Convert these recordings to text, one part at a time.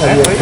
Gracias.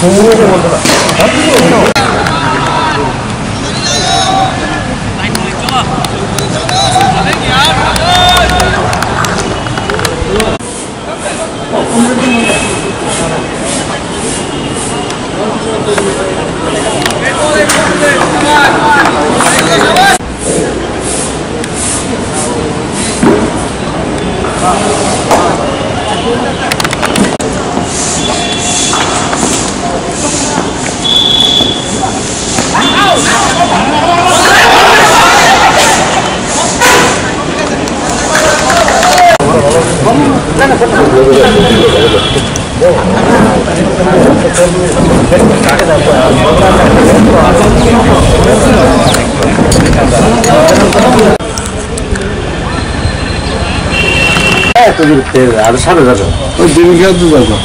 공으로 보는 거야. Thank you. এত দূরত্বে আরো সামনে যাবে ওই দিনকে দু যাবো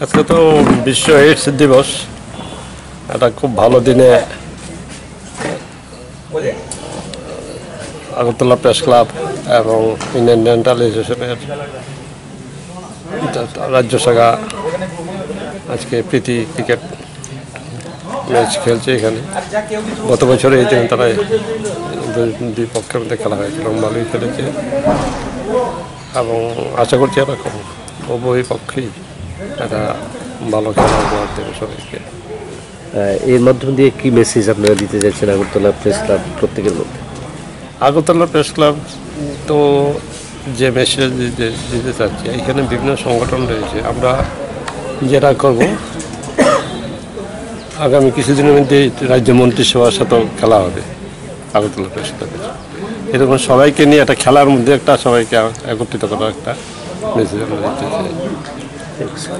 আজকে তো বিশ্ব এইডস দিবস। এটা খুব ভালো দিনে আগরতলা প্রেস ক্লাব এবং ইন্ডিয়ান ডেন্টাল অ্যাসোসিয়েশনের রাজ্য শাখা আজকে প্রীতি ক্রিকেট ম্যাচ খেলছে এখানে। গত বছর এই দিনে তারা দুই- পক্ষের মধ্যে খেলা হয়েছিল ভালোই খেলেছে। এবং আশা করছি এরকম উভয় পক্ষেই একটা ভালো খেলা উপহার দেবে সবাইকে। এর মাধ্যম দিয়ে কি মেসেজ আপনারা দিতে যাচ্ছেন আগরতলা প্রেস ক্লাব প্রত্যেকের মধ্যে? আগরতলা প্রেস ক্লাব তো যে মেসেজ দিতে দিতে চাচ্ছি এখানে বিভিন্ন সংগঠন রয়েছে। আমরা যেটা করব আগামী কিছুদিনের মধ্যে রাজ্য মন্ত্রিসভার সাথেও খেলা হবে আগরতলা প্রেস ক্লাবের এরকম সবাইকে নিয়ে একটা খেলার মধ্যে একটা সবাইকে একত্রিত করার একটা মেসেজ আমরা দিতে চাই। Thanks.